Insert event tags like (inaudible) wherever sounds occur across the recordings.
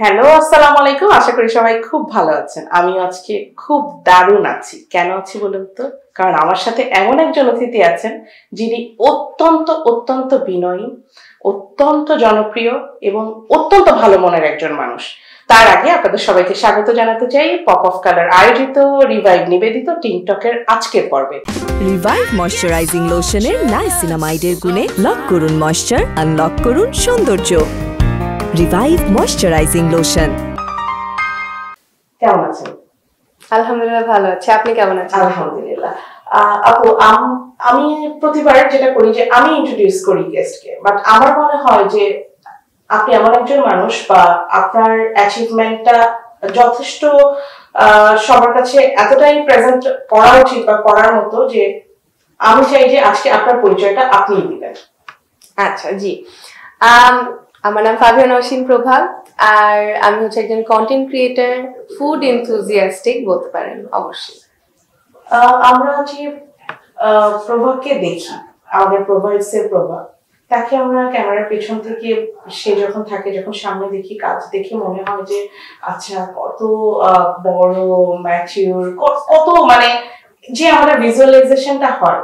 Hello, আসসালামু আলাইকুম। আশা করি সবাই খুব ভালো আছেন। আমি আজকে খুব দারুণ আছি। কেন আছি বলুন তো? কারণ আমার সাথে এমন একজন অতিথি আছেন যিনি অত্যন্ত অত্যন্ত বিনয়ী, অত্যন্ত জনপ্রিয় এবং অত্যন্ত ভালো মনের একজন মানুষ। তার আগে আপনাদের সবাইকে স্বাগত জানাতে চাই পপ অফ কালার আয়োজিত রিভাইভ নিবেদিত টিকটকের আজকের পর্বে। রিভাইভ ময়শ্চারাইজিং লোশনের নাইসিনামাইডের গুণে লক করুন ময়শ্চার আনলক করুন সৌন্দর্য রিভাইভ ময়শ্চারাইজিং লোশন কেমন আছেন? আলহামদুলিল্লাহ ভালো আছি। আপনি কেমন আছেন? আলহামদুলিল্লাহ। আপু আমি প্রতিবার যেটা করি যে আমি ইন্ট্রোডিউস করি গেস্টকে বাট আমার মনে হয় যে আপনি এমন একজন মানুষ বা আপনার অ্যাচিভমেন্টটা যথেষ্ট আহ, সবার কাছে এতটাই প্রেজেন্ট করা উচিত বা করার মতো যে আমি চাই যে আজকে আপনার পরিচয়টা আপনিই দিবেন। আচ্ছা জি। আমার নাম ফাবিয়ান অসীম প্রভা আর আমি হচ্ছে একজন কন্টেন্ট ক্রিয়েটার ফুড এনথুজিয়াস্টিক বলতে পারেন অবশ্যই। আমরা যে আহ, প্রভাকে দেখি আমাদের প্রভা তাকে আমরা ক্যামেরার পেছন থেকে সে যখন থাকে যখন সামনে দেখি কাজ দেখে মনে হয় যে আচ্ছা কত বড় ম্যাচিউর কত মানে যে আমাদের ভিজুয়ালাইজেশনটা হয়।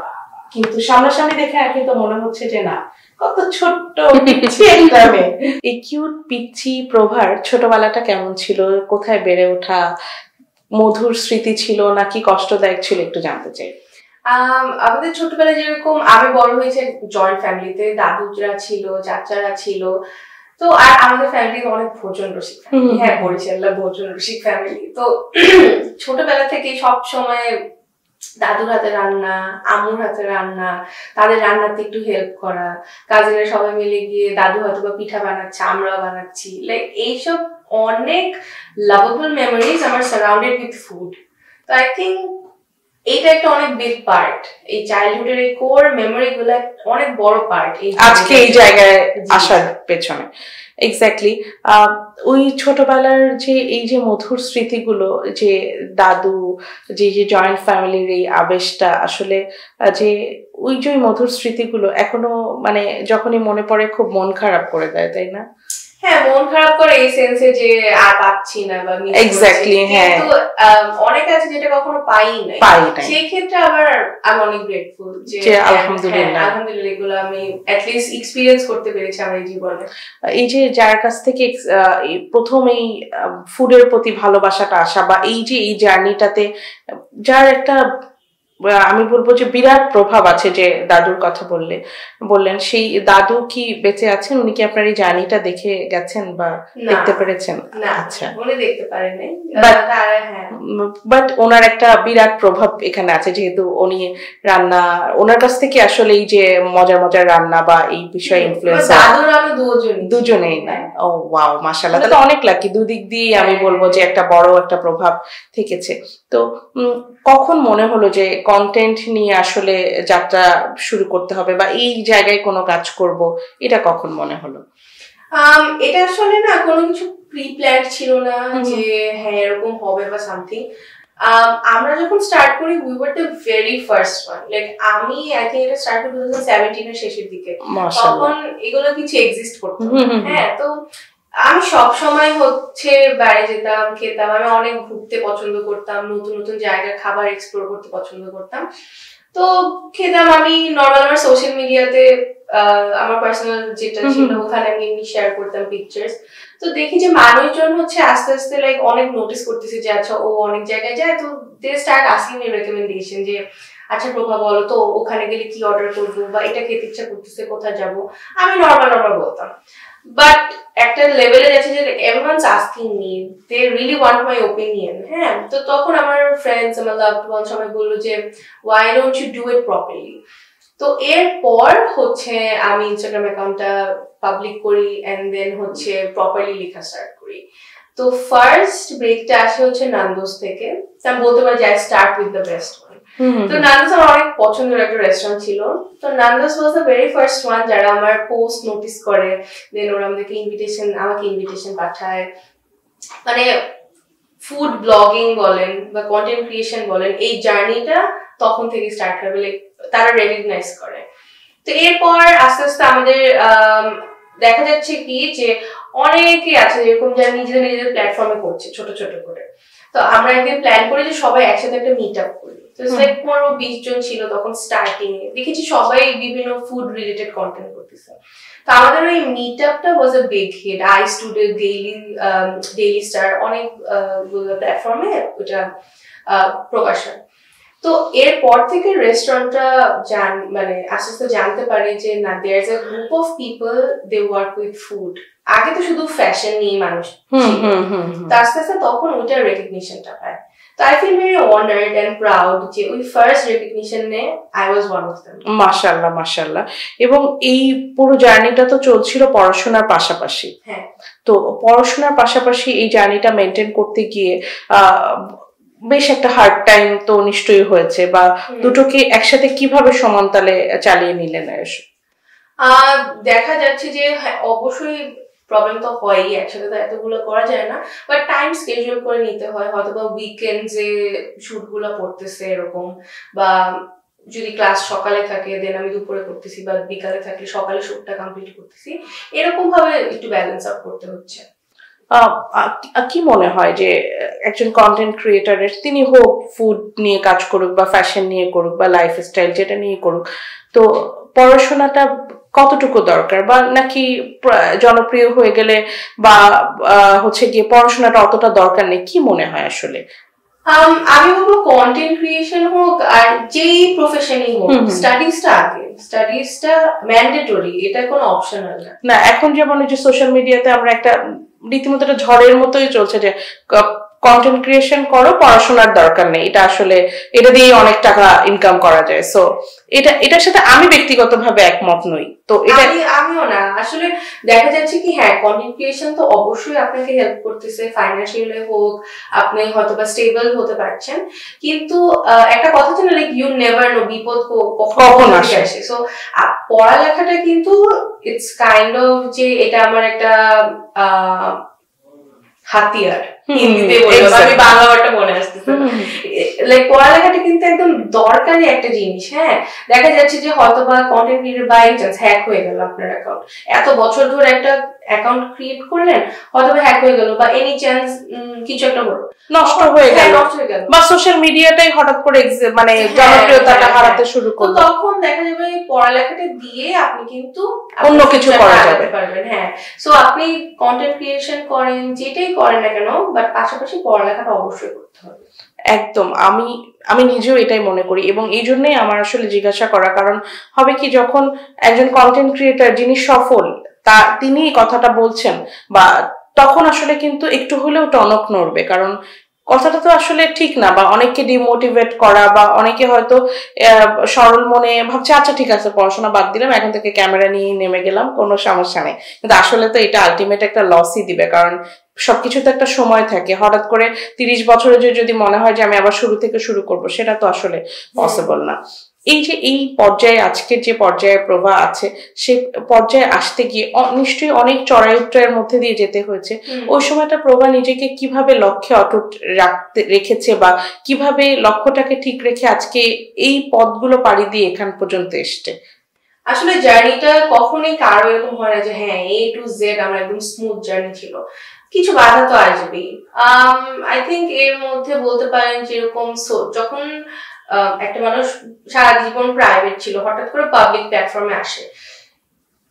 কিন্তু সামনাসামনি দেখে কিন্তু মনে হচ্ছে যে না কত ছোট্ট একটা মেয়ে। এই কিউট পিচ্ছি প্রভার ছোটবেলাটা কেমন ছিল? কোথায় বেড়ে ওঠা? মধুর স্মৃতি ছিল নাকি কষ্টদায়ক ছিল একটু জানতে চাই। আম, আমাদের ছোটবেলায় যেরকম আমি বড় হয়েছে জয়েন্ট ফ্যামিলিতে দাদুরা ছিল চাচারা ছিল। তো আর আমাদের ফ্যামিলি অনেক ভোজন রসিক হ্যাঁ বরিশাল্লা ভোজন রসিক ফ্যামিলি তো (clears throat) ছোটবেলা থেকে সব সময় দাদুর হাতে রান্না আমুর হাতে রান্না, তাদের রান্নাতে একটু হেল্প করা কাজিনা সবাই মিলে গিয়ে দাদু হয়তো বা পিঠা বানাচ্ছে, আমরাও বানাচ্ছি। লাইক এইসব অনেক লাভেবল মেমোরিজ আমার সারাউন্ডেড উইথ ফুড তো আই থিঙ্ক এইটা একটা অনেক বিগ পার্ট এই চাইল্ডহুডের এই কোর মেমোরি গুলো অনেক বড় পার্ট আজকে এই জায়গায় আসার পেছনে। এক্স্যাক্টলি ওই ছোটবেলার যে, এই যে মধুর স্মৃতিগুলো, যে দাদু, যে যে জয়েন্ট ফ্যামিলির এই আবেশটা, আসলে যে ওই যে মধুর স্মৃতিগুলো এখনও মানে যখনই মনে পড়ে খুব মন খারাপ করে দেয়, তাই না? হ্যাঁ মন খারাপ করে এই সেন্সে যে আর পাচ্ছি না বা। হ্যাঁ। কিন্তু অনেক আছে যেটা কখনো পাই নাই পাই নাই সেই ক্ষেত্রে আবার আমি অনেক গ্রেটফুল যে যে হ্যাঁ, আলহামদুলিল্লাহ। হ্যাঁ, আলহামদুলিল্লাহ এগুলো আমি এক্সপিরিয়েন্স করতে পেরেছি আমার এই জীবনে এই যে যার কাছ থেকে প্রথম এই ফুডের প্রতি ভালোবাসাটা আসা বা এই যে এই জার্নিটাতে যার একটা আমি বলব যে বিরাট প্রভাব আছে যে দাদুর কথা বললে। বললেন সেই দাদু কি বেঁচে আছেন? উনি কি আপনার এই জার্নিটা দেখে গেছেন বা দেখতে পেরেছেন? আচ্ছা। উনি দেখতে পারেন তারা হ্যাঁ। বাট ওনার একটা বিরাট প্রভাব এখানে আছে যেহেতু উনি রান্না ওনার কাছ থেকে আসলে এই যে মজার মজার রান্না বা এই বিষয়ে ইনফ্লুয়েন্স দাদুর আমি দুজন দুজনেই না ও ওয়াও মাশাআল্লাহ। তাহলে অনেক লাকি দুদিক দিয়েই আমি। বলব যে একটা বড় একটা প্রভাব থেকেছে। তো কখন মনে হলো যে কন্টেন্ট নিয়ে আসলে যাত্রা শুরু করতে হবে বা এই জায়গায় কোনো কাজ করব? এটা কখন মনে হলো? এটা আসলে না কোনো কিছু প্রি প্ল্যান ছিল না যে হ্যাঁ এরকম হবে বা সামথিং আমরা যখন স্টার্ট করি we were the very first one like আমি আই থিঙ্ক এটা স্টার্ট করি টু এর শেষের দিকে। তখন এগুলো কিছু এক্সিস্ট করতো। হ্যাঁ তো আমি সব সময় হচ্ছে বাইরে যেতাম খেতাম আমি অনেক ঘুরতে পছন্দ করতাম নতুন নতুন জায়গার খাবার এক্সপ্লোর করতে পছন্দ করতাম। তো খেতাম আমি নর্মাল আমার সোশ্যাল মিডিয়াতে আমার পার্সোনাল যেটা ছিল ওখানে আমি এমনি শেয়ার করতাম পিকচার্স তো দেখি যে মানুষজন হচ্ছে আস্তে আস্তে লাইক অনেক নোটিস করতেছে যে আচ্ছা ও অনেক জায়গায় যায়। তো they start asking me recommendation যে আচ্ছা প্রভা বলো তো ওখানে গেলে কি অর্ডার করব? বা এটা খেতে ইচ্ছা করতেছে কোথায় যাব? আমি নর্মাল নর্মাল বলতাম। বাট একটা লেভেলে যাচ্ছে যে everyone's asking me they really want my opinion হ্যাঁ? তো তখন আমার ফ্রেন্ডস আমার লাভড ওয়ান সবাই বলল যে why don't you do it properly তো এরপর হচ্ছে আমি ইনস্টাগ্রাম অ্যাকাউন্টটা পাবলিক করি অ্যান্ড দেন হচ্ছে প্রপারলি লেখা স্টার্ট করি। তো ফার্স্ট ব্রেকটা আসে হচ্ছে নান্দোস থেকে। আমি বলতে পারি যে I start with the best one তো নান্দোস আমার অনেক পছন্দের একটা রেস্টুরেন্ট ছিল। তো Nando's was the very first one যারা আমার পোস্ট নোটিস করে। দেন ওরা আমাদেরকে ইনভিটেশন আমাকে ইনভিটেশন পাঠায়। মানে ফুড ব্লগিং বলেন বা কন্টেন্ট ক্রিয়েশন বলেন এই জার্নিটা তখন থেকে স্টার্ট হবে লাইক তারা রেকগনাইজ করে। তো এরপর আস্তে আস্তে আমাদের আম, দেখা যাচ্ছে কি যে অনেকে আছে যেরকম যারা নিজেদের নিজেদের প্ল্যাটফর্মে করছে ছোট ছোট করে। তো আমরা একদিন প্ল্যান করি যে সবাই একসাথে একটা মিট আপ করি। তো লাইক পনেরো বিশ জন ছিল তখন স্টার্টিং এ দেখেছি সবাই বিভিন্ন ফুড রিলেটেড কন্টেন্ট করতেছে। তো আমাদের ওই মিট আপটা was a big hit I student daily daily star অনেক প্ল্যাটফর্মে ওটা প্রকাশ হয় তো এরপর থেকে রেস্টুরেন্টটা জান মানে আস্তে আস্তে জানতে পারে যে না there is a group of people they work with food আগে তো শুধু ফ্যাশন নিয়ে মানুষ। তো আস্তে আস্তে তখন ওইটার রেকগনিশনটা পায়। I feel very honoured and proud যে ওই first recognition I was one of them মাশাল্লাহ মাশাল্লাহ এবং এই পুরো জার্নিটা তো চলছিল পড়াশোনার পাশাপাশি। হ্যাঁ। তো পড়াশোনার পাশাপাশি এই জার্নিটা মেনটেন করতে গিয়ে বেশ একটা হার্ড টাইম তো নিশ্চয়ই হয়েছে বা দুটোকে একসাথে কীভাবে সমানতালে চালিয়ে নিলেন দেখা যাচ্ছে যে হ্যাঁ, অবশ্যই প্রবলেম তো হয়ই, একসাথে তো এতগুলো করা যায় না। বাট টাইম স্কেজুল করে নিতে হয় হয়তো বা উইকেন্ডে শুটগুলো পড়তেছে এরকম, বা যদি ক্লাস সকালে থাকে দেন আমি দুপুরে করতেছি বা বিকালে থাকলে সকালে শ্যুটটা কমপ্লিট করতেছি। এরকম ভাবে একটু ব্যালেন্স আউট করতে হচ্ছে। কি মনে হয় যে, একজন কন্টেন্ট ক্রিয়েটারের তিনি হোক ফুড নিয়ে কাজ করুক বা ফ্যাশন নিয়ে করুক বা লাইফ স্টাইল যেটা নিয়ে করুক, তো পড়াশোনাটা কতটুকু দরকার? বা নাকি জনপ্রিয় হয়ে গেলে বা হচ্ছে গিয়ে পড়াশোনাটা অতটা দরকার নেই? কি মনে হয় আসলে? আমি বলব কন্টেন্ট ক্রিয়েশন হোক আর যেই প্রফেশনই হোক। স্টাডিজটা আগে। স্টাডিজটা ম্যান্ডেটরি এটা কোনো অপশনাল না। না এখন যেমন ওই যে সোশ্যাল মিডিয়াতে আমরা একটা রীতিমতো একটা ঝড়ের মতোই চলছে যে কন্টেন্ট ক্রিয়েশন করো পড়াশোনার দরকার নেই। এটা আসলে এটা দিয়ে অনেক টাকা ইনকাম করা যায়। সো এটা এটার সাথে আমি ব্যক্তিগতভাবে একমত নই। তো এটা আমি আমিও না। আসলে দেখা যাচ্ছে কি হ্যাঁ কন্টেন্ট ক্রিয়েশন তো অবশ্যই আপনাকে হেল্প করতেছে ফাইন্যান্সিয়ালি হোক আপনি হয়তো বা স্টেবল হতে পারছেন। কিন্তু একটা কথা ছিল লাইক ইউ নেভার নো বিপদ কখন আসে। সো পড়ালেখাটা কিন্তু ইটস কাইন্ড অফ যে এটা আমার একটা আহ, হাতিয়ার। হিন্দিতে আমি বাংলা ওয়ার্ডটা মনে আসতেছে। লাইক পড়ালেখাটা কিন্তু একদম দরকারি একটা জিনিস হ্যাঁ? দেখা যাচ্ছে যে হয়তো বা content creator by chance hack হয়ে গেল আপনার অ্যাকাউন্ট এত বছর ধরে একটা অ্যাকাউন্ট ক্রিয়েট করলেন হয়তো হ্যাক হয়ে গেল বা এনি চান্স কিছু একটা হলো। নষ্ট হয়ে হ্যাঁ, গেল। বা সোশ্যাল মিডিয়াটাই হঠাৎ করে মানে হ্যাঁ, জনপ্রিয়তাটা হ্যাঁ, হারাতে শুরু করল। তখন দেখা যাবে পড়ালেখাটা দিয়ে আপনি কিন্তু অন্য কিছু করা যাবে। পারবেন হ্যাঁ। সো আপনি কন্টেন্ট ক্রিয়েশন করেন যেটাই করেন না কেন বাট পাশাপাশি পড়ালেখাটা অবশ্যই করতে হবে। একদম, আমি আমি নিজেও এটাই মনে করি এবং এই জন্যই আমার আসলে জিজ্ঞাসা করা, কারণ হবে কি যখন একজন কন্টেন্ট ক্রিয়েটার যিনি সফল, তা, তিনি কথাটা বলছেন বা তখন আসলে কিন্তু একটু হলেও টনক নড়বে, কারণ কথাটা তো আসলে ঠিক না বা অনেককে ডিমোটিভেট করা বা অনেকে হয়তো সরল মনে ভাবছে আচ্ছা ঠিক আছে পড়াশোনা বাদ দিলাম এখন থেকে ক্যামেরা নিয়ে নেমে গেলাম কোনো সমস্যা নেই। কিন্তু আসলে তো এটা আলটিমেট একটা লসই দিবে কারণ সবকিছু তো একটা সময় থাকে। হঠাৎ করে তিরিশ বছরে যদি মনে হয় যে আমি আবার শুরু থেকে শুরু করব সেটা তো আসলে পসিবল না। এই যে এই পর্যায়ে আজকের যে পর্যায়ে প্রভা আছে সে পর্যায়ে আসতে গিয়ে নিশ্চয়ই অনেক চড়াই উত্তরের মধ্যে দিয়ে যেতে হয়েছে। ওই সময়টা প্রভা নিজেকে কীভাবে লক্ষ্যে অটুট রাখতে রেখেছে বা কীভাবে লক্ষ্যটাকে ঠিক রেখে আজকে এই পথগুলো পাড়ি দিয়ে এখান পর্যন্ত এসছে? আসলে জার্নিটা কখনোই কারও এরকম হয় না যে হ্যাঁ এ টু জেড আমার একদম স্মুথ জার্নি ছিল। কিছু বাধা তো আসবেই। আই থিঙ্ক এর মধ্যে বলতে পারেন যেরকম যখন একটা মানুষ সারা জীবন প্রাইভেট ছিল, হঠাৎ করে পাবলিক প্ল্যাটফর্মে আসে।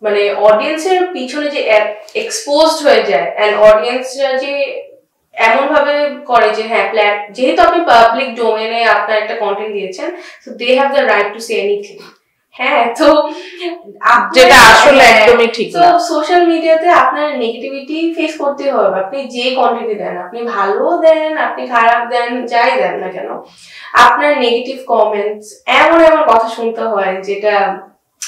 মানে অডিয়েন্সের পিছনে যে এক্সপোজড হয়ে যায় অ্যান্ড অডিয়েন্সরা যে এমন ভাবে করে যে হ্যাঁ প্ল্যাট যেহেতু আপনি পাবলিক ডোমেনে আপনার একটা কন্টেন্ট দিয়েছেন so they have the right to say anything হ্যাঁ (laughs) তো যেটা আসলে একদমই ঠিক তো না। সোশ্যাল মিডিয়াতে আপনার নেগেটিভিটি ফেস করতে হবে। আপনি যে কন্টেন্ট দেন আপনি ভালো দেন আপনি খারাপ দেন যাই দেন না কেন আপনার নেগেটিভ কমেন্টস এমন এমন কথা শুনতে হয় যেটা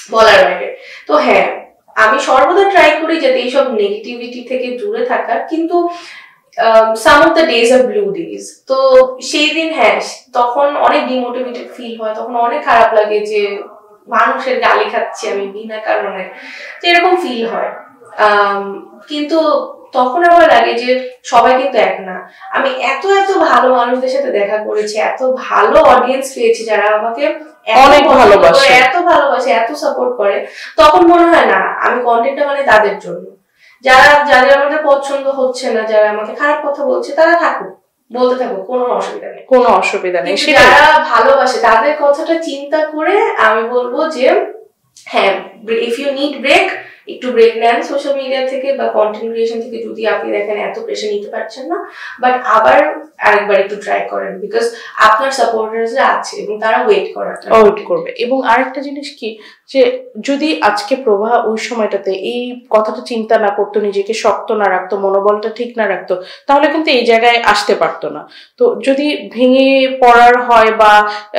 বলার বাইরে তো হ্যাঁ আমি সর্বদা ট্রাই করি যাতে এইসব নেগেটিভিটি থেকে দূরে থাকার কিন্তু some of the days are blue days তো সেই দিন হ্যাঁ তখন অনেক ডিমোটিভেটেড ফিল হয় তখন অনেক খারাপ লাগে যে মানুষের গালি খাচ্ছি আমি বিনা কারণে। তো এরকম ফিল হয়। কিন্তু তখন আমার লাগে যে সবাই কিন্তু এক না। আমি এত এত ভালো মানুষদের সাথে দেখা করেছি এত ভালো অডিয়েন্স পেয়েছি যারা আমাকে অনেক ভালোবাসে। এত ভালোবাসে এত সাপোর্ট করে। তখন মনে হয় না আমি কন্টেন্টটা মানে তাদের জন্য। যারা যাদের আমাদের পছন্দ হচ্ছে না যারা আমাকে খারাপ কথা বলছে তারা থাকুক। বলতে থাকব কোনো অসুবিধা নেই। কোনো অসুবিধা নেই যারা ভালোবাসে তাদের কথাটা চিন্তা করে আমি বলব যে হ্যাঁ ইফ ইউ নিড ব্রেক একটু ব্রেক নেন সোশ্যাল মিডিয়া থেকে বা কন্টেন্ট ক্রিয়েশন থেকে যদি আপনি দেখেন এত প্রেশার নিতে পারছেন না বাট আবার আরেকবার একটু ট্রাই করেন বিকজ আপনার সাপোর্টার্সরা আছে এবং তারা ওয়েট করে ওয়েট করবে। এবং আরেকটা জিনিস কি যে যদি আজকে প্রভা ওই সময়টাতে এই কথাটা চিন্তা না করতো নিজেকে শক্ত না রাখতো মনোবলটা ঠিক না রাখতো তাহলে কিন্তু এই জায়গায় আসতে পারতো না। তো যদি ভেঙে পড়ার হয় বা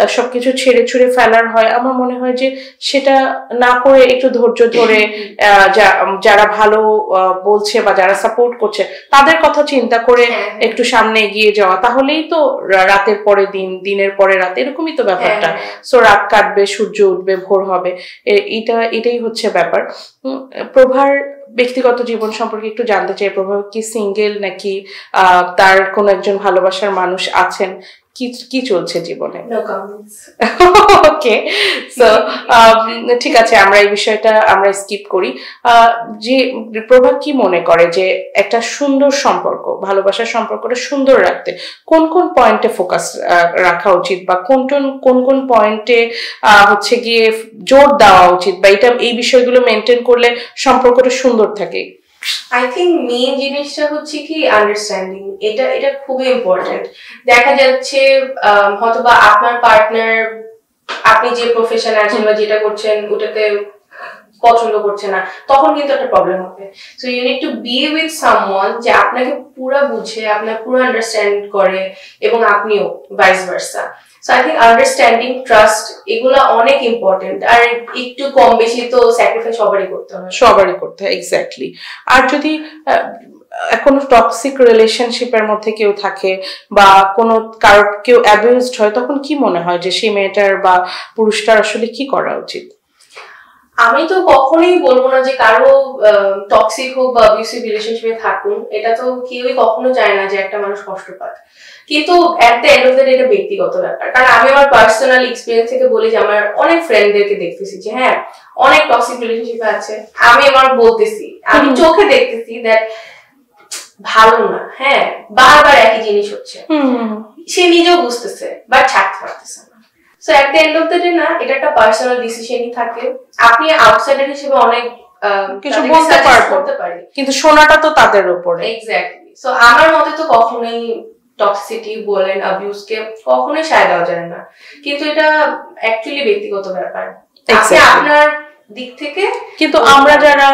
সবকিছু ছেড়ে ছুড়ে ফেলার হয় আমার মনে হয় যে সেটা না করে একটু ধৈর্য ধরে (clears throat) যারা ভালো বলছে বা যারা সাপোর্ট করছে তাদের কথা চিন্তা করে হ্যাঁ। একটু সামনে এগিয়ে যাওয়া। তাহলেই তো রাতের পরে দিন দিনের পরে রাত এরকমই তো ব্যাপারটা। হ্যাঁ, হ্যাঁ। সো রাত কাটবে সূর্য উঠবে ভোর হবে। এটা এটাই হচ্ছে ব্যাপার। প্রভার ব্যক্তিগত জীবন সম্পর্কে একটু জানতে চাই। প্রভা কি সিঙ্গেল নাকি আহ, তার কোনো একজন ভালোবাসার মানুষ আছেন? কি কি চলছে জীবনে. ওকে সো (laughs) ঠিক আছে আমরা এই বিষয়টা আমরা স্কিপ করি। যে প্রভা কি মনে করে যে একটা সুন্দর সম্পর্ক ভালোবাসার সম্পর্কটা সুন্দর রাখতে কোন কোন পয়েন্টে ফোকাস রাখা উচিত বা কোন কোন কোন কোন পয়েন্টে হচ্ছে গিয়ে জোর দেওয়া উচিত বা এটা এই বিষয়গুলো মেনটেন করলে সম্পর্কটা সুন্দর থাকে? আই থিঙ্ক মেইন জিনিসটা হচ্ছে কি আন্ডারস্ট্যান্ডিং এটা এটা খুবই ইম্পর্টেন্ট দেখা যাচ্ছে হয়তোবা আপনার পার্টনার আপনি যে প্রফেশন আছেন বা যেটা করছেন, ওটাতে পছন্দ করছে না, তখন কিন্তু একটা প্রবলেম হবে। So you need to be with someone যে আপনাকে পুরো বুঝে, আপনার পুরো আন্ডারস্ট্যান্ড করে এবং আপনিও vice versa so I think understanding trust এগুলো অনেক ইম্পর্টেন্ট আর একটু কম বেশি তো স্যাক্রিফাইস সবারই করতে হয় সবারই করতে হয় এক্স্যাক্টলি আর যদি কোনো টক্সিক রিলেশনশিপের মধ্যে কেউ থাকে বা কোনো কারও, কেউ অ্যাবিউজড হয়, তখন কি মনে হয় যে সেই মেয়েটার বা পুরুষটার আসলে কি করা উচিত? আমি তো কখনোই বলব না যে কারও টক্সিক হোক বা অ্যাবিউসিভ রিলেশনশিপে থাকুন এটা তো কেউই কখনো চায় না যে একটা মানুষ কষ্ট পাক। কিন্তু at the end of the day এটা ব্যক্তিগত ব্যাপার। কারণ আমি আমার পার্সোনাল এক্সপিরিয়েন্স থেকে বলি যে আমার অনেক ফ্রেন্ডদেরকে দেখতেছি যে হ্যাঁ অনেক টক্সিক রিলেশনশিপে আছে। আমি আমার বলতেছি আমি চোখে দেখতেছি দ্যাট ভালো না হ্যাঁ বারবার একই জিনিস হচ্ছে। সে নিজেও বুঝতেছে বাট ছাড়তে পারতেছে না। So at the end of the day না এটা একটা পার্সোনাল ডিসিশনই থাকে। আপনি আউটসাইডার হিসেবে অনেক কিছু বলতে পারব। কিন্তু শোনাটা তো তাদের উপরে। এক্স্যাক্টলি সো আমার মতে তো কখনোই টক্সিসিটি বলেন অ্যাবিউজ কে কখনোই সায় দেওয়া যায় না। কিন্তু এটা অ্যাকচুয়ালি ব্যক্তিগত ব্যাপার। আপনি আপনার দিক থেকে। কিন্তু আমরা যারা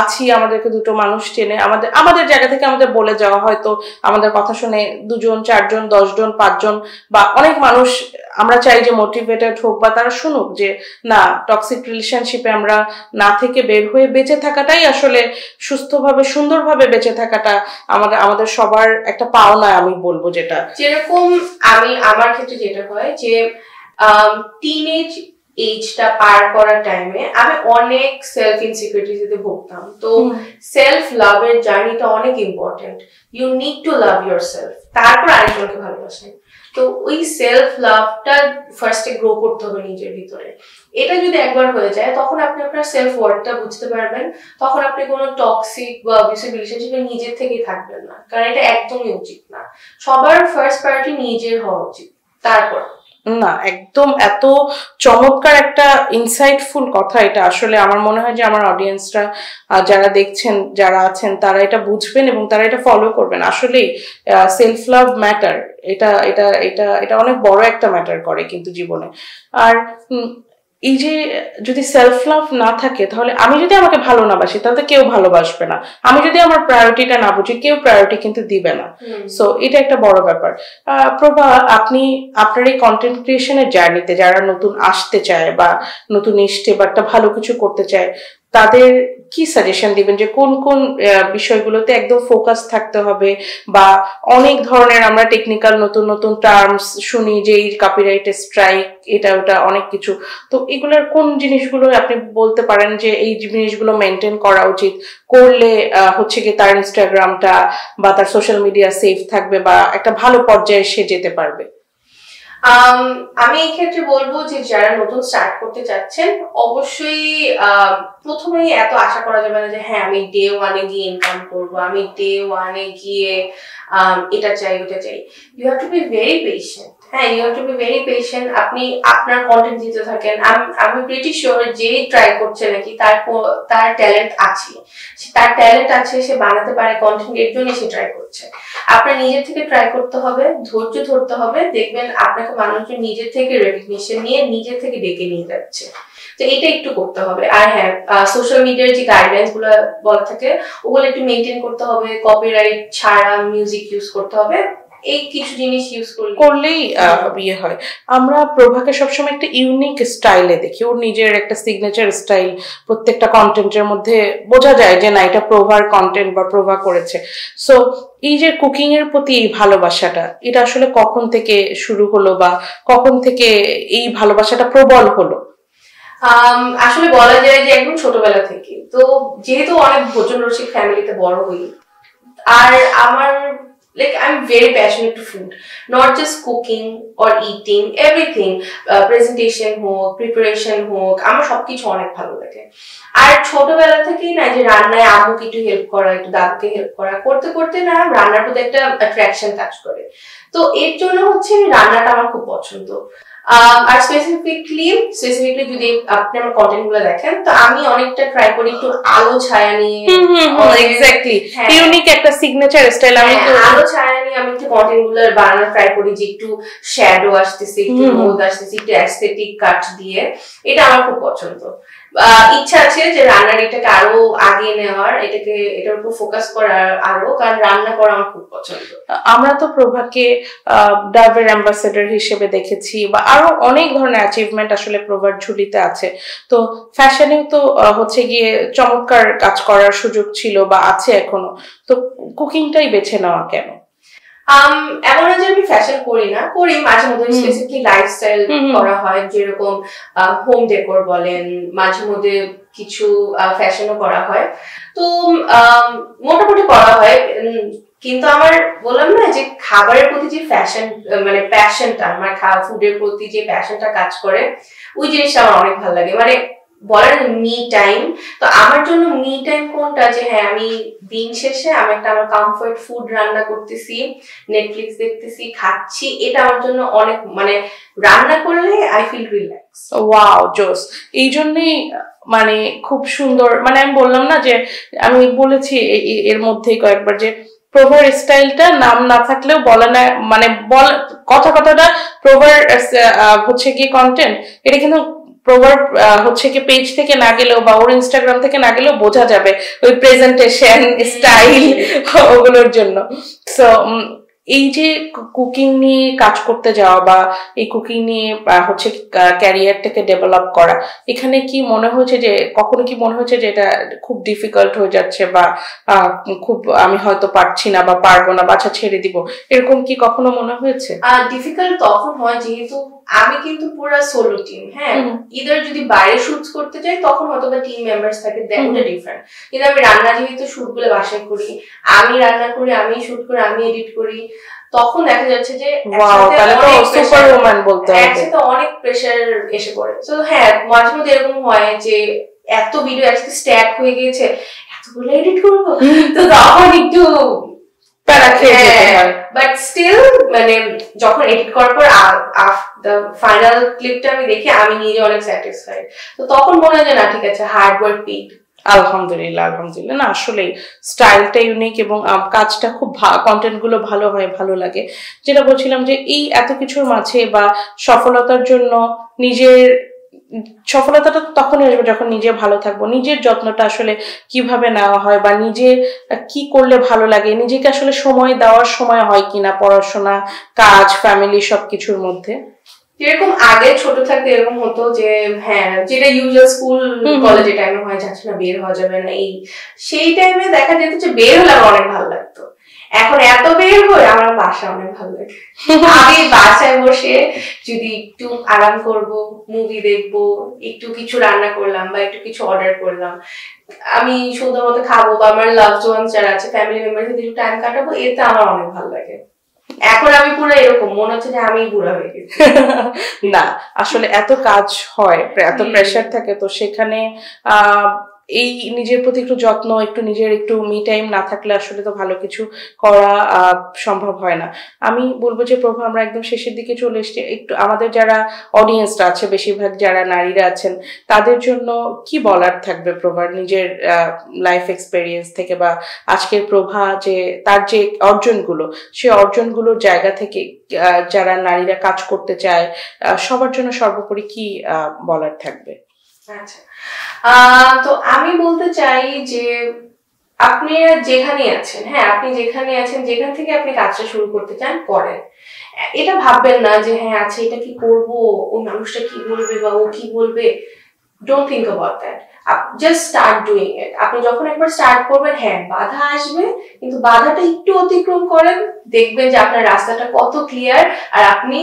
আছি আমাদেরকে দুটো মানুষ চেনে আমাদের আমাদের জায়গা থেকে আমাদের বলে যাওয়া হয়তো আমাদের কথা শুনে দুজন চারজন দশজন পাঁচজন বা অনেক মানুষ আমরা চাই যে মোটিভেটেড হোক বা তারা শুনুক যে না টক্সিক রিলেশনশিপে আমরা না থেকে বের হয়ে বেঁচে থাকাটাই আসলে সুস্থভাবে সুন্দরভাবে বেঁচে থাকাটা আমাদের আমাদের সবার একটা পাওনা আমি বলব যেটা। যেরকম আমি আমার ক্ষেত্রে যেটা হয় যে টিনেজ এইজটা পার করার টাইমে আমি অনেক সেলফ ইনসিকিউরিটিতে ভুগতাম। তো সেলফ লাভের জার্নিটা অনেক important you need to love yourself তারপর আরেকজনকে ভালোবাসেন তো ওই সেলফ লাভটা ফার্স্টে গ্রো করতে হবে নিজের ভিতরে। এটা যদি একবার হয়ে যায় তখন আপনি আপনার সেলফ ওয়ার্ডটা বুঝতে পারবেন। তখন আপনি কোনো টক্সিক বা অ্যাবিউসিভ রিলেশনশিপে নিজের থেকেই থাকবেন না। কারণ এটা একদমই উচিত না। সবার ফার্স্ট প্রায়োরিটি নিজের হওয়া উচিত। তারপর না, একদম এত চমৎকার একটা ইনসাইটফুল কথা এটা। আসলে আমার মনে হয় যে আমার অডিয়েন্সরা যারা দেখছেন, যারা আছেন, তারা এটা বুঝবেন এবং তারা এটা ফলো করবেন। আসলে সেলফ লাভ ম্যাটার এটা এটা এটা এটা অনেক বড় একটা ম্যাটার করে কিন্তু জীবনে। আর এই যে যদি সেলফ লাভ না থাকে তাহলে আমি যদি আমাকে ভালো না বাসি তাহলে কেউ ভালোবাসবে না। আমি যদি আমার প্রায়োরিটিটা না বুঝি কেউ প্রায়োরিটি কিন্তু দিবে না। সো এটা একটা বড় ব্যাপার। প্রভা আপনি আপনার এই কন্টেন্ট ক্রিয়েশনের জার্নিতে যারা নতুন আসতে চায় বা নতুন এসছে বা একটা ভালো কিছু করতে চায় তাদের কি সাজেশন দিবেন যে কোন কোন বিষয়গুলোতে একদম ফোকাস থাকতে হবে? বা অনেক ধরনের আমরা টেকনিক্যাল নতুন নতুন টার্মস শুনি যে এই কপিরাইট স্ট্রাইক এটা ওটা অনেক কিছু। তো এগুলোর কোন জিনিসগুলো আপনি বলতে পারেন যে এই জিনিসগুলো মেনটেন করা উচিত? করলে হচ্ছে কি তার ইনস্টাগ্রামটা বা তার সোশ্যাল মিডিয়া সেফ থাকবে বা একটা ভালো পর্যায়ে সে যেতে পারবে? আম, এই ক্ষেত্রে বলব যে যারা নতুন স্টার্ট করতে চাচ্ছেন অবশ্যই প্রথমেই এত আশা করা যাবে না যে হ্যাঁ আমি ডে ওয়ানে গিয়ে ইনকাম করব আমি ডে ওয়ানে গিয়ে এটা চাই ওটা চাই। You have to be very patient হ্যাঁ you to be very patient আপনি আপনার কন্টেন্ট দিতে থাকেন। আম- প্রিটি শিওর যে ট্রাই করছে নাকি তার তার ট্যালেন্ট আছে। তার ট্যালেন্ট আছে, সে বানাতে পারে কন্টেন্ট এর জন্য সে ট্রাই করছে। আপনার নিজের থেকে ট্রাই করতে হবে, ধৈর্য ধরতে হবে। দেখবেন আপনাকে মানুষজন নিজের থেকে রেকগনিশন নিয়ে নিজের থেকে ডেকে নিয়ে যাচ্ছে। তো এটা একটু করতে হবে। আর হ্যাঁ সোশ্যাল মিডিয়ার যে গাইডলাইন্সগুলো বলা থাকে, ওগুলো একটু মেনটেন করতে হবে। কপিরাইট ছাড়া মিউজিক ইউজ করতে হবে। এই কিছু জিনিস ইউজ করলেই ইয়ে হয়। আমরা প্রভাকে সবসময় একটা ইউনিক স্টাইলে দেখি। ওর নিজের একটা সিগনেচার স্টাইল প্রত্যেকটা কন্টেন্টের মধ্যে বোঝা যায় যে না এটা প্রভার কন্টেন্ট বা প্রভা করেছে। সো এই যে কুকিং এর প্রতি এই ভালোবাসাটা এটা আসলে কখন থেকে শুরু হলো বা কখন থেকে এই ভালোবাসাটা প্রবল হলো? আসলে বলা যায় যে একদম ছোটবেলা থেকে। তো যেহেতু অনেক ভোজন রসিক ফ্যামিলিতে বড় হই আর আমার I am very passionate to food not just cooking or eating everything presentation হোক প্রিপারেশন হোক, আমার সবকিছু অনেক ভালো লাগে। আর ছোটবেলা থেকেই না যে রান্নায় আম্মুকে একটু হেল্প করা, একটু দাদুকে হেল্প করা, করতে করতে না রান্নার প্রতি একটা অ্যাট্রাকশন কাজ করে। তো এর জন্য হচ্ছে রান্নাটা আমার খুব পছন্দ। আর স্পেসিফিকলি স্পেসিফিকলি যদি আপনি আমার কন্টেন্টগুলো দেখেন তো আমি অনেকটা ট্রাই করি একটু আলো ছায়া নিয়ে। এক্স্যাক্টলি। ইউনিক একটা সিগনেচার স্টাইল আমি হ্যাঁ, আলো ছায়া নিয়ে আমি একটু কন্টেন্টগুলো বানানোর ট্রাই করি যে একটু শ্যাডো আসতেছে একটু মোদ রোদ আসতেছে একটু অ্যাস্থেটিক কাট দিয়ে। এটা আমার খুব পছন্দ। ইচ্ছা আছে যে রান্নার এটাকে আরও আগে নেওয়ার, এটাকে, এটার উপর ফোকাস করার আরও, কারণ রান্না করা আমার খুব পছন্দ। আমরা তো প্রভাকে ডাবের অ্যাম্বাসেডর হিসেবে দেখেছি বা আরও অনেক ধরনের অ্যাচিভমেন্ট আসলে প্রভার ঝুলিতে আছে। তো ফ্যাশনেও তো হচ্ছে গিয়ে চমৎকার কাজ করার সুযোগ ছিল বা আছে এখনও। তো কুকিংটাই বেছে নেওয়া কেন? এমন না যে আমি ফ্যাশন করি না করি মাঝে মধ্যে। Specifically lifestyle. করা হয় যেরকম হোম ডেকোর বলেন মাঝে মধ্যে কিছু ফ্যাশনও করা হয় তো মোটামুটি করা হয় কিন্তু আমার বললাম না যে খাবারের প্রতি যে ফ্যাশন মানে প্যাশনটা আমার ফুডের প্রতি যে প্যাশনটা কাজ করে ওই জিনিসটা আমার অনেক ভালো লাগে মানে বলেন মি টাইম তো আমার জন্য মি টাইম কোনটা? যে হ্যাঁ আমি দিন শেষে আমি একটা আমার কমফর্ট ফুড রান্না করতেছি নেটফ্লিক্স দেখতেছি, খাচ্ছি, এটা আমার জন্য অনেক মানে রান্না করলে আই ফিল রিল্যাক্স ওয়াও জোস। এই জন্যই মানে খুব সুন্দর মানে আমি বললাম না যে, আমি বলেছি এর মধ্যেই কয়েকবার যে, প্রভার স্টাইলটা নাম না থাকলেও বলে না মানে বল, কথা কথাটা প্রভার হচ্ছে কি কন্টেন্ট এটা কিন্তু প্রভার হচ্ছে কি পেজ থেকে না গেলেও বা ওর ইনস্টাগ্রাম থেকে না গেলেও বোঝা যাবে ওই প্রেজেন্টেশন স্টাইল ওগুলোর জন্য। সো এই যে কুকিং নিয়ে কাজ করতে যাওয়া বা এই কুকিং নিয়ে হচ্ছে ক্যারিয়ারটাকে ডেভেলপ করা, এখানে কি মনে হয়েছে যে, কখনো কি মনে হয়েছে যে এটা খুব ডিফিকাল্ট হয়ে যাচ্ছে বা খুব আমি হয়তো পারছি না বা পারব না বাচ্চা ছেড়ে দিব, এরকম কি কখনো মনে হয়েছে? ডিফিকাল্ট তখন হয়, যেহেতু আমি কিন্তু পুরো সোলো টিম হ্যাঁ। ইদার যদি বাইরে শুট করতে যাই তখন হয়তো বা টিম মেম্বার্স থাকে। দ্যাটটা ডিফারেন্ট কিন্তু আমি রান্না যেহেতু শুটগুলো বাসায় করি আমি রান্না করি আমি শুট করি আমি এডিট করি তখন দেখা যাচ্ছে যে একসাথে অনেক প্রেশার এসে পড়ে। তো হ্যাঁ মাঝে মধ্যে এরকম হয় যে এত ভিডিও একসাথে স্ট্যাক হয়ে গিয়েছে এতগুলো এডিট করব? তো তখন একটু প্যারা খেয়ে যেতে হ্যাঁ, হয়। বাট স্টিল মানে যখন এডিট করার পর ফাইনাল ক্লিপটা আমি দেখি আমি নিজে অনেক স্যাটিসফাইড তো তখন মনে হয় যে না, ঠিক আছে হার্ড ওয়ার্ক পেড আলহামদুলিল্লাহ আলহামদুলিল্লাহ। না আসলেই স্টাইলটা ইউনিক এবং কাজটা খুব কন্টেন্টগুলো ভালো হয়, ভালো লাগে। যেটা বলছিলাম যে এই এত কিছুর মাঝে বা সফলতার জন্য নিজের সফলতাটা তো তখনই আসবে যখন নিজে ভালো থাকব। নিজের যত্নটা আসলে কীভাবে নেওয়া হয় বা নিজে কি করলে ভালো লাগে? নিজেকে আসলে সময় দেওয়ার সময় হয় কিনা পড়াশোনা কাজ ফ্যামিলি সবকিছুর মধ্যে? যেরকম আগে ছোট থাকতে এরকম হতো যে হ্যাঁ যেটা ইউজুয়াল স্কুল। কলেজে টাইমে হয় যাচ্ছে না বের হওয়া যাবে না এই সেই টাইমে দেখা যেত যে বের হলে আমার অনেক ভালো লাগতো। এখন এত বের হয়ে আমার বাসা অনেক ভালো লাগে। আমি বাসায় বসে যদি একটু আরাম করব মুভি দেখব একটু কিছু রান্না করলাম বা একটু কিছু অর্ডার করলাম আমি সুন্দর মতো খাব বা আমার লাভ জোয়ান যারা আছে ফ্যামিলি মেম্বার সাথে একটু টাইম কাটাবো এতে আমার অনেক ভালো লাগে। এখন আমি পুরো এরকম মনে হচ্ছে যে আমি বুড়া হয়ে গেছি। না আসলে এত কাজ হয় এত প্রেশার থাকে তো সেখানে আহ, এই নিজের প্রতি একটু যত্ন, একটু নিজের একটু মি টাইম না থাকলে আসলে তো ভালো কিছু করা সম্ভব হয় না। আমি বলব যে, প্রভু, আমরা একদম শেষের দিকে চলে এসেছি। একটু আমাদের যারা অডিয়েন্সটা আছে, বেশিরভাগ যারা নারীরা আছেন, তাদের জন্য কি বলার থাকবে প্রভার নিজের লাইফ এক্সপেরিয়েন্স থেকে বা আজকের প্রভা যে, তার যে অর্জনগুলো, সে অর্জনগুলোর জায়গা থেকে যারা নারীরা কাজ করতে চায় সবার জন্য সর্বোপরি কি বলার থাকবে? আচ্ছা। তো আমি বলতে চাই যে আপনি যেখানে আছেন হ্যাঁ আপনি যেখানে আছেন, যেখান থেকে আপনি কাজটা শুরু করতে চান, করেন। এটা ভাববেন না যে হ্যাঁ আচ্ছা এটা কি করব? ওই মানুষটা কি বলবে বা ও কি বলবে? Don't think about that just start doing it আপনি যখন একবার স্টার্ট করবেন হ্যাঁ বাধা আসবে, কিন্তু বাধাটা একটু অতিক্রম করেন, দেখবেন যে আপনার রাস্তাটা কত ক্লিয়ার আর আপনি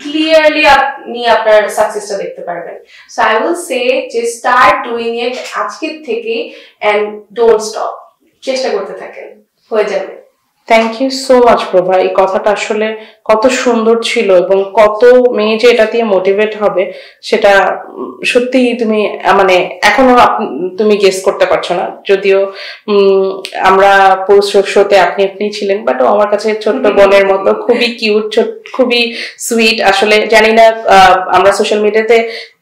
ক্লিয়ারলি আপনি আপনার সাকসেসটা দেখতে পারবেন। সো আই উইল সে যে স্টার্ট ডুইং ইট আজকের থেকে অ্যান্ড ডোন্ট স্টপ চেষ্টা করতে থাকেন। হয়ে যাবে। Thank you so much Prabha এই কথাটা আসলে কত সুন্দর ছিল এবং কত মেয়ে যে এটা দিয়ে মোটিভেট হবে সেটা উম, সত্যিই তুমি মানে এখনও তুমি গেস করতে পারছ না। যদিও উম, আমরা পোস্ট শোতে আপনি আপনি ছিলেন বাট আমার কাছে ছোট্ট বোনের মতো খুবই কিউট খুবই সুইট আসলে জানি না আহ, আমরা সোশ্যাল মিডিয়াতে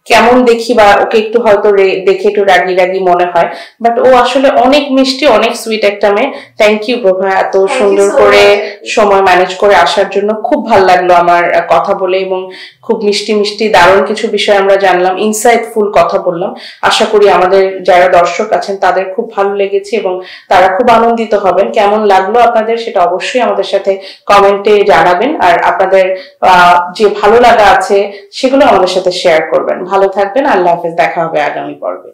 কেমন দেখি বা ওকে একটু হয়তো দেখে একটু রাগি রাগি মনে হয়। বাট ও আসলে অনেক মিষ্টি অনেক সুইট একটা মেয়ে। থ্যাংক ইউ প্রভা এত সুন্দর করে সময় ম্যানেজ করে আসার জন্য খুব ভালো লাগল আমার কথা বলে এবং খুব মিষ্টি মিষ্টি দারুণ কিছু বিষয় আমরা জানলাম ইনসাইটফুল কথা বললাম। আশা করি আমাদের যারা দর্শক আছেন তাদের খুব ভালো লেগেছে এবং তারা খুব আনন্দিত হবেন। কেমন লাগল আপনাদের সেটা অবশ্যই আমাদের সাথে কমেন্টে জানাবেন। আর আপনাদের আহ, যে ভালো লাগা আছে সেগুলো আমাদের সাথে শেয়ার করবেন। ভালো থাকবেন। আল্লাহ হাফেজ দেখা হবে আগামী পর্বে।